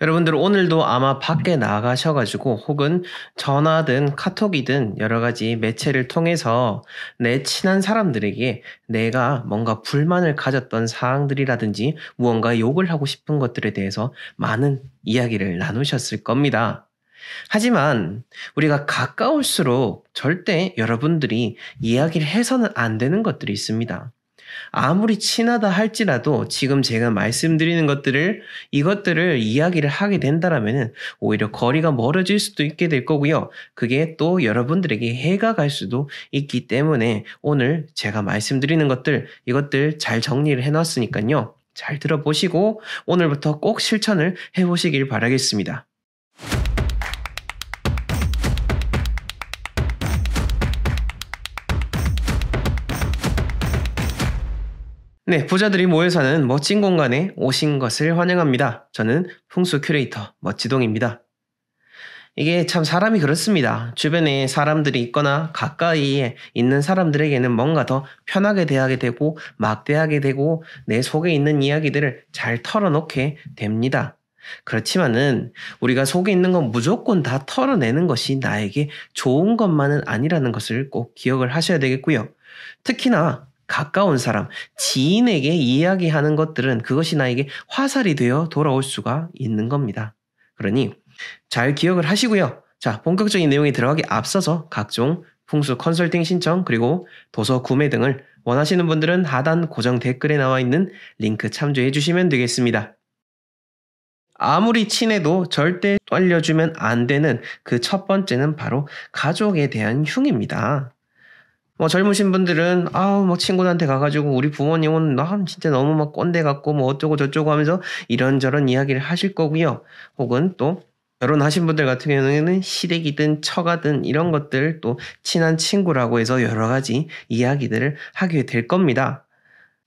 여러분들 오늘도 아마 밖에 나가셔가지고 혹은 전화든 카톡이든 여러 가지 매체를 통해서 내 친한 사람들에게 내가 뭔가 불만을 가졌던 사항들이라든지 무언가 욕을 하고 싶은 것들에 대해서 많은 이야기를 나누셨을 겁니다. 하지만 우리가 가까울수록 절대 여러분들이 이야기를 해서는 안 되는 것들이 있습니다. 아무리 친하다 할지라도 지금 제가 말씀드리는 것들을 이것들을 이야기를 하게 된다라면 오히려 거리가 멀어질 수도 있게 될 거고요. 그게 또 여러분들에게 해가 갈 수도 있기 때문에 오늘 제가 말씀드리는 것들 이것들 잘 정리를 해놨으니까요. 잘 들어보시고 오늘부터 꼭 실천을 해보시길 바라겠습니다. 네, 부자들이 모여 사는 멋진 공간에 오신 것을 환영합니다. 저는 풍수 큐레이터 멋지동입니다. 이게 참 사람이 그렇습니다. 주변에 사람들이 있거나 가까이에 있는 사람들에게는 뭔가 더 편하게 대하게 되고 막 대하게 되고 내 속에 있는 이야기들을 잘 털어놓게 됩니다. 그렇지만은 우리가 속에 있는 건 무조건 다 털어내는 것이 나에게 좋은 것만은 아니라는 것을 꼭 기억을 하셔야 되겠고요. 특히나 가까운 사람, 지인에게 이야기하는 것들은 그것이 나에게 화살이 되어 돌아올 수가 있는 겁니다. 그러니 잘 기억을 하시고요. 자, 본격적인 내용에 들어가기 앞서서 각종 풍수 컨설팅 신청 그리고 도서 구매 등을 원하시는 분들은 하단 고정 댓글에 나와 있는 링크 참조해 주시면 되겠습니다. 아무리 친해도 절대 알려주면 안 되는 그 첫 번째는 바로 가족에 대한 흉입니다. 뭐 젊으신 분들은 아우 뭐 친구들한테 가가지고 우리 부모님은 나 진짜 너무 막 꼰대 같고 뭐 어쩌고 저쩌고 하면서 이런저런 이야기를 하실 거고요. 혹은 또 결혼하신 분들 같은 경우에는 시댁이든 처가든 이런 것들 또 친한 친구라고 해서 여러 가지 이야기들을 하게 될 겁니다.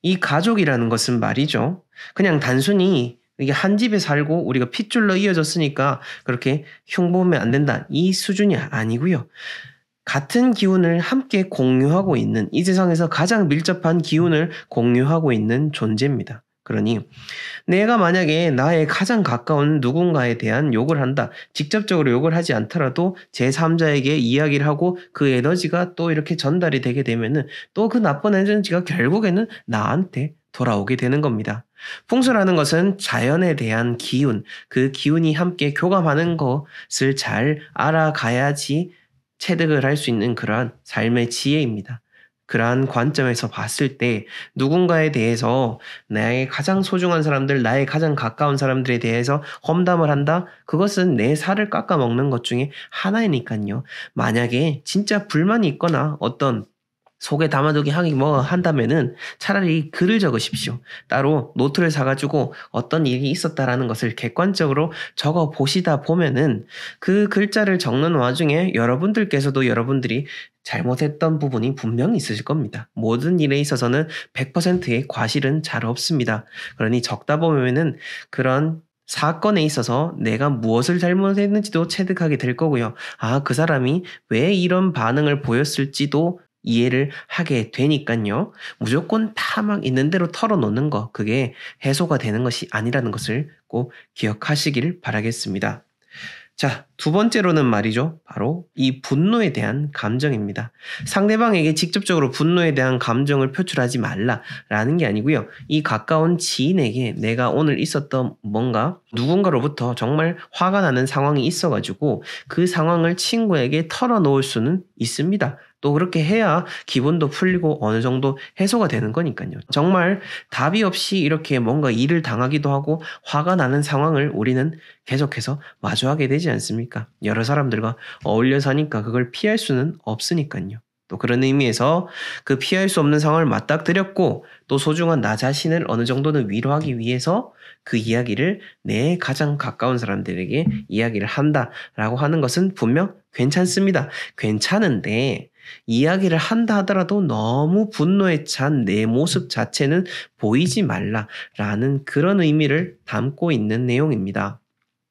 이 가족이라는 것은 말이죠. 그냥 단순히 이게 한 집에 살고 우리가 핏줄로 이어졌으니까 그렇게 흉보면 안 된다. 이 수준이 아니고요. 같은 기운을 함께 공유하고 있는 이 세상에서 가장 밀접한 기운을 공유하고 있는 존재입니다. 그러니 내가 만약에 나의 가장 가까운 누군가에 대한 욕을 한다. 직접적으로 욕을 하지 않더라도 제3자에게 이야기를 하고 그 에너지가 또 이렇게 전달이 되게 되면은 또 그 나쁜 에너지가 결국에는 나한테 돌아오게 되는 겁니다. 풍수라는 것은 자연에 대한 기운, 그 기운이 함께 교감하는 것을 잘 알아가야지 체득을 할 수 있는 그러한 삶의 지혜입니다. 그러한 관점에서 봤을 때 누군가에 대해서 나의 가장 소중한 사람들, 나의 가장 가까운 사람들에 대해서 험담을 한다? 그것은 내 살을 깎아먹는 것 중에 하나이니까요. 만약에 진짜 불만이 있거나 어떤 속에 담아두기 하기 뭐 한다면은 차라리 글을 적으십시오. 따로 노트를 사가지고 어떤 일이 있었다라는 것을 객관적으로 적어 보시다 보면은 그 글자를 적는 와중에 여러분들께서도 여러분들이 잘못했던 부분이 분명히 있으실 겁니다. 모든 일에 있어서는 100%의 과실은 잘 없습니다. 그러니 적다 보면은 그런 사건에 있어서 내가 무엇을 잘못했는지도 체득하게 될 거고요. 아, 그 사람이 왜 이런 반응을 보였을지도 이해를 하게 되니까요. 무조건 다 막 있는 대로 털어놓는 거, 그게 해소가 되는 것이 아니라는 것을 꼭 기억하시길 바라겠습니다. 자, 두 번째로는 말이죠. 바로 이 분노에 대한 감정입니다. 상대방에게 직접적으로 분노에 대한 감정을 표출하지 말라라는 게 아니고요. 이 가까운 지인에게 내가 오늘 있었던 뭔가 누군가로부터 정말 화가 나는 상황이 있어가지고 그 상황을 친구에게 털어놓을 수는 있습니다. 또 그렇게 해야 기분도 풀리고 어느 정도 해소가 되는 거니까요. 정말 답이 없이 이렇게 뭔가 일을 당하기도 하고 화가 나는 상황을 우리는 계속해서 마주하게 되지 않습 니까? 여러 사람들과 어울려 사니까 그걸 피할 수는 없으니까요. 또 그런 의미에서 그 피할 수 없는 상황을 맞닥뜨렸고 또 소중한 나 자신을 어느 정도는 위로하기 위해서 그 이야기를 내 가장 가까운 사람들에게 이야기를 한다라고 하는 것은 분명 괜찮습니다. 괜찮은데 이야기를 한다 하더라도 너무 분노에 찬 내 모습 자체는 보이지 말라라는 그런 의미를 담고 있는 내용입니다.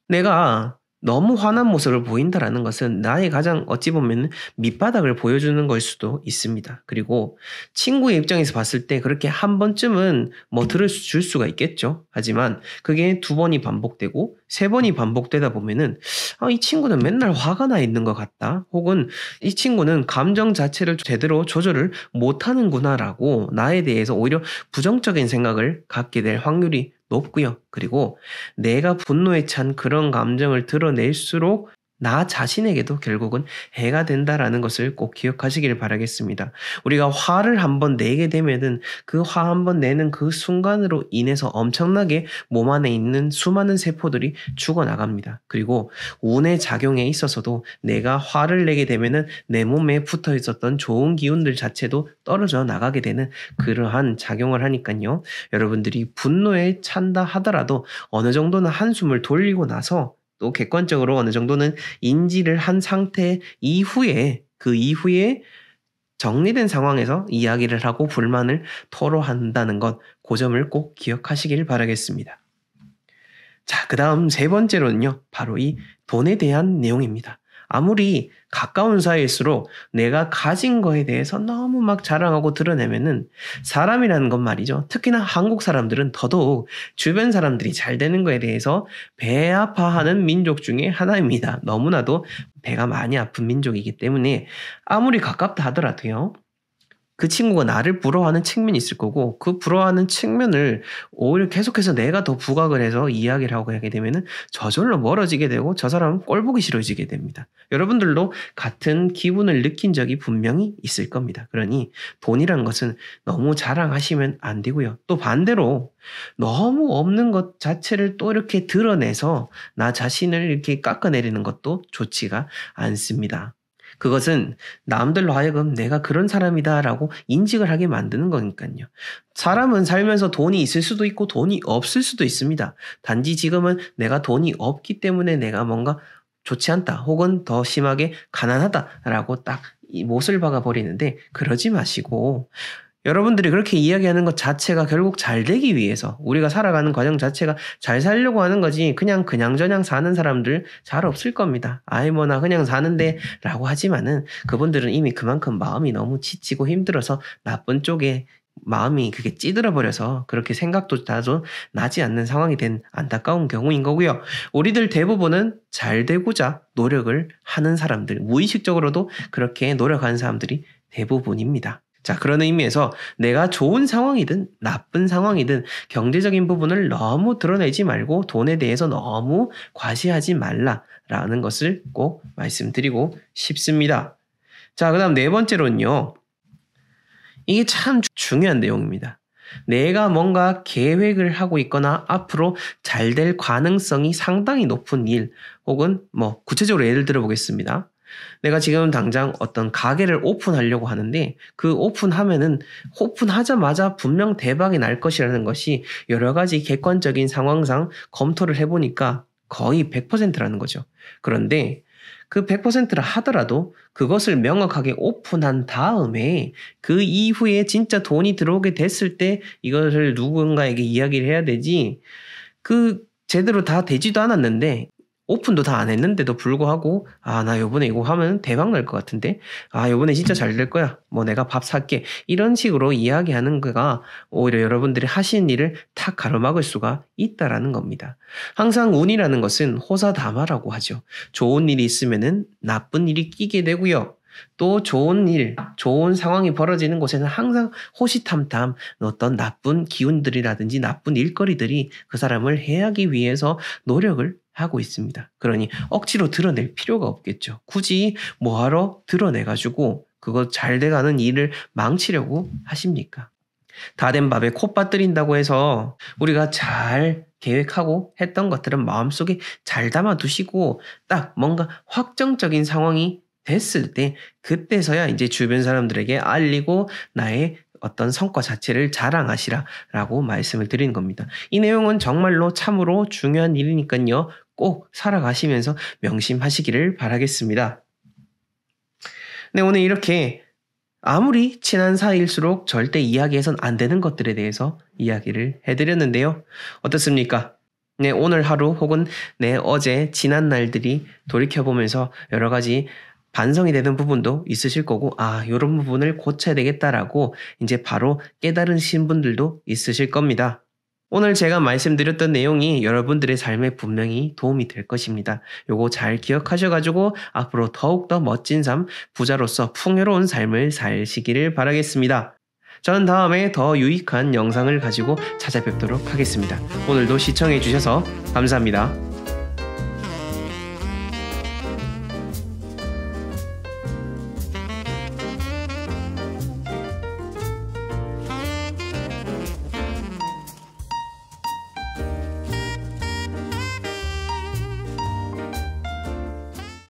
내가 너무 화난 모습을 보인다라는 것은 나의 가장 어찌 보면 밑바닥을 보여주는 걸 수도 있습니다. 그리고 친구의 입장에서 봤을 때 그렇게 한 번쯤은 뭐 들어줄 수가 있겠죠. 하지만 그게 두 번이 반복되고 세 번이 반복되다 보면은 아, 이 친구는 맨날 화가 나 있는 것 같다. 혹은 이 친구는 감정 자체를 제대로 조절을 못하는구나라고 나에 대해서 오히려 부정적인 생각을 갖게 될 확률이 높고요. 그리고 내가 분노에 찬 그런 감정을 드러낼수록 나 자신에게도 결국은 해가 된다라는 것을 꼭 기억하시길 바라겠습니다. 우리가 화를 한번 내게 되면은 그 화 한번 내는 그 순간으로 인해서 엄청나게 몸 안에 있는 수많은 세포들이 죽어나갑니다. 그리고 운의 작용에 있어서도 내가 화를 내게 되면은 내 몸에 붙어 있었던 좋은 기운들 자체도 떨어져 나가게 되는 그러한 작용을 하니까요. 여러분들이 분노에 찬다 하더라도 어느 정도는 한숨을 돌리고 나서 또 객관적으로 어느 정도는 인지를 한 상태 이후에 그 이후에 정리된 상황에서 이야기를 하고 불만을 토로한다는 것, 그 점을 꼭 기억하시길 바라겠습니다. 자, 그 다음 세 번째로는요, 바로 이 돈에 대한 내용입니다. 아무리 가까운 사이일수록 내가 가진 거에 대해서 너무 막 자랑하고 드러내면은 사람이라는 건 말이죠. 특히나 한국 사람들은 더더욱 주변 사람들이 잘 되는 거에 대해서 배 아파하는 민족 중에 하나입니다. 너무나도 배가 많이 아픈 민족이기 때문에 아무리 가깝다 하더라도요. 그 친구가 나를 부러워하는 측면이 있을 거고 그 부러워하는 측면을 오히려 계속해서 내가 더 부각을 해서 이야기를 하고 하게 되면은 저절로 멀어지게 되고 저 사람은 꼴 보기 싫어지게 됩니다. 여러분들도 같은 기분을 느낀 적이 분명히 있을 겁니다. 그러니 돈이란 것은 너무 자랑하시면 안 되고요. 또 반대로 너무 없는 것 자체를 또 이렇게 드러내서 나 자신을 이렇게 깎아내리는 것도 좋지가 않습니다. 그것은 남들로 하여금 내가 그런 사람이다라고 인식을 하게 만드는 거니까요. 사람은 살면서 돈이 있을 수도 있고 돈이 없을 수도 있습니다. 단지 지금은 내가 돈이 없기 때문에 내가 뭔가 좋지 않다 혹은 더 심하게 가난하다라고 딱 못을 박아 버리는데 그러지 마시고 여러분들이 그렇게 이야기하는 것 자체가 결국 잘 되기 위해서 우리가 살아가는 과정 자체가 잘 살려고 하는 거지 그냥 그냥저냥 사는 사람들 잘 없을 겁니다. 아이 뭐나 그냥 사는데 라고 하지만은 그분들은 이미 그만큼 마음이 너무 지치고 힘들어서 나쁜 쪽에 마음이 그게 찌들어 버려서 그렇게 생각도 나도 나지 않는 상황이 된 안타까운 경우인 거고요. 우리들 대부분은 잘 되고자 노력을 하는 사람들, 무의식적으로도 그렇게 노력하는 사람들이 대부분입니다. 자, 그런 의미에서 내가 좋은 상황이든 나쁜 상황이든 경제적인 부분을 너무 드러내지 말고 돈에 대해서 너무 과시하지 말라라는 것을 꼭 말씀드리고 싶습니다. 자, 그 다음 네 번째로는요. 이게 참 중요한 내용입니다. 내가 뭔가 계획을 하고 있거나 앞으로 잘 될 가능성이 상당히 높은 일 혹은 뭐 구체적으로 예를 들어 보겠습니다. 내가 지금 당장 어떤 가게를 오픈하려고 하는데 그 오픈하면은 오픈하자마자 분명 대박이 날 것이라는 것이 여러 가지 객관적인 상황상 검토를 해보니까 거의 100%라는 거죠. 그런데 그 100%를 하더라도 그것을 명확하게 오픈한 다음에 그 이후에 진짜 돈이 들어오게 됐을 때 이것을 누군가에게 이야기를 해야 되지 그 제대로 다 되지도 않았는데 오픈도 다 안 했는데도 불구하고 아 나 요번에 이거 하면 대박 날 것 같은데? 아 요번에 진짜 잘 될 거야. 뭐 내가 밥 살게. 이런 식으로 이야기하는 거가 오히려 여러분들이 하신 일을 탁 가로막을 수가 있다라는 겁니다. 항상 운이라는 것은 호사다마라고 하죠. 좋은 일이 있으면은 나쁜 일이 끼게 되고요. 또 좋은 일, 좋은 상황이 벌어지는 곳에는 항상 호시탐탐 어떤 나쁜 기운들이라든지 나쁜 일거리들이 그 사람을 해하기 위해서 노력을 하고 있습니다. 그러니 억지로 드러낼 필요가 없겠죠. 굳이 뭐하러 드러내가지고 그거 잘 돼가는 일을 망치려고 하십니까? 다 된 밥에 코 빠뜨린다고 해서 우리가 잘 계획하고 했던 것들은 마음속에 잘 담아두시고 딱 뭔가 확정적인 상황이 됐을 때 그때서야 이제 주변 사람들에게 알리고 나의 어떤 성과 자체를 자랑하시라라고 말씀을 드리는 겁니다. 이 내용은 정말로 참으로 중요한 일이니까요. 꼭 살아가시면서 명심하시기를 바라겠습니다. 네, 오늘 이렇게 아무리 친한 사이일수록 절대 이야기해선 안 되는 것들에 대해서 이야기를 해드렸는데요. 어떻습니까? 네, 오늘 하루 혹은 네, 어제 지난 날들이 돌이켜보면서 여러 가지 반성이 되는 부분도 있으실 거고, 아, 요런 부분을 고쳐야 되겠다라고 이제 바로 깨달으신 분들도 있으실 겁니다. 오늘 제가 말씀드렸던 내용이 여러분들의 삶에 분명히 도움이 될 것입니다. 요거 잘 기억하셔가지고 앞으로 더욱더 멋진 삶, 부자로서 풍요로운 삶을 살시기를 바라겠습니다. 전 다음에 더 유익한 영상을 가지고 찾아뵙도록 하겠습니다. 오늘도 시청해주셔서 감사합니다.